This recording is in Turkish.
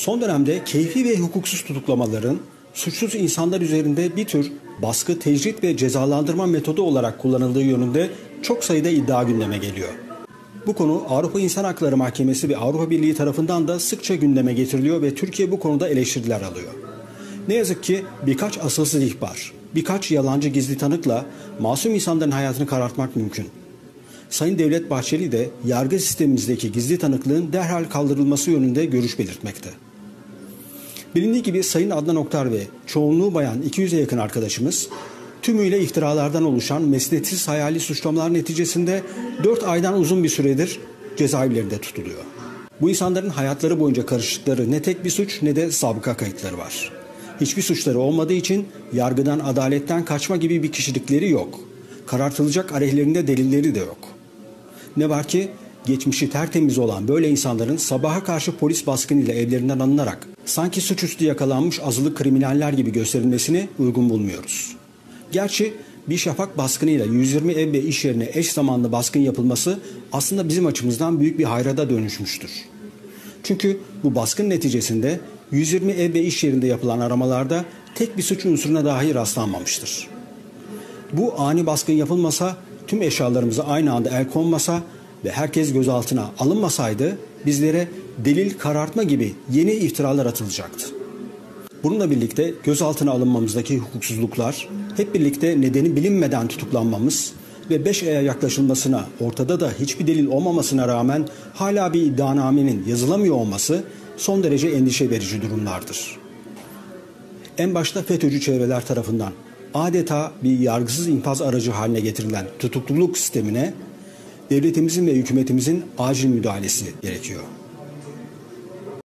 Son dönemde keyfi ve hukuksuz tutuklamaların suçsuz insanlar üzerinde bir tür baskı, tecrit ve cezalandırma metodu olarak kullanıldığı yönünde çok sayıda iddia gündeme geliyor. Bu konu Avrupa İnsan Hakları Mahkemesi ve Avrupa Birliği tarafından da sıkça gündeme getiriliyor ve Türkiye bu konuda eleştiriler alıyor. Ne yazık ki birkaç asılsız ihbar, birkaç yalancı gizli tanıkla masum insanların hayatını karartmak mümkün. Sayın Devlet Bahçeli de yargı sistemimizdeki gizli tanıklığın derhal kaldırılması yönünde görüş belirtmekte. Bilindiği gibi Sayın Adnan Oktar ve çoğunluğu bayan 200'e yakın arkadaşımız tümüyle iftiralardan oluşan mesnetsiz hayali suçlamalar neticesinde 4 aydan uzun bir süredir cezaevlerinde tutuluyor. Bu insanların hayatları boyunca karıştıkları ne tek bir suç ne de sabıka kayıtları var. Hiçbir suçları olmadığı için yargıdan, adaletten kaçma gibi bir kişilikleri yok. Karartılacak aleyhlerinde delilleri de yok. Ne var ki geçmişi tertemiz olan böyle insanların sabaha karşı polis baskınıyla evlerinden alınarak sanki suçüstü yakalanmış azılı kriminaller gibi gösterilmesini uygun bulmuyoruz. Gerçi bir şafak baskınıyla 120 ev ve iş yerine eş zamanlı baskın yapılması aslında bizim açımızdan büyük bir hayrada dönüşmüştür. Çünkü bu baskın neticesinde 120 ev ve iş yerinde yapılan aramalarda tek bir suç unsuruna dahi rastlanmamıştır. Bu ani baskın yapılmasa, tüm eşyalarımıza aynı anda el konmasa ve herkes gözaltına alınmasaydı bizlere delil karartma gibi yeni iftiralar atılacaktı. Bununla birlikte gözaltına alınmamızdaki hukuksuzluklar, hep birlikte nedeni bilinmeden tutuklanmamız ve 5 aya yaklaşılmasına, ortada da hiçbir delil olmamasına rağmen hala bir iddianamenin yazılamıyor olması son derece endişe verici durumlardır. En başta FETÖ'cü çevreler tarafından adeta bir yargısız infaz aracı haline getirilen tutukluluk sistemine devletimizin ve hükümetimizin acil müdahalesi gerekiyor.